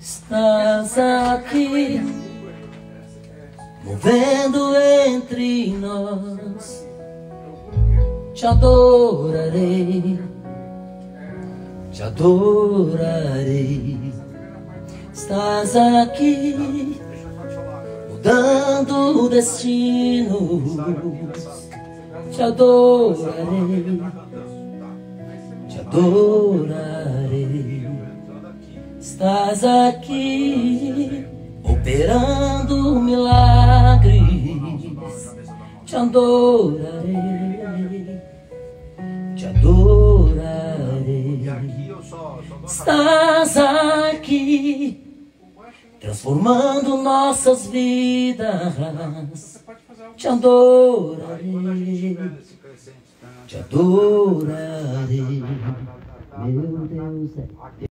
Estás aqui, movendo entre nós. Te adorarei, te adorarei. Estás aqui, mudando destinos. Te adorarei, te adorarei. Estás aqui operando milagres. Te adorarei, te adorarei. Estás aqui transformando nossas vidas. Te adorarei, te adorarei. Meu Deus é.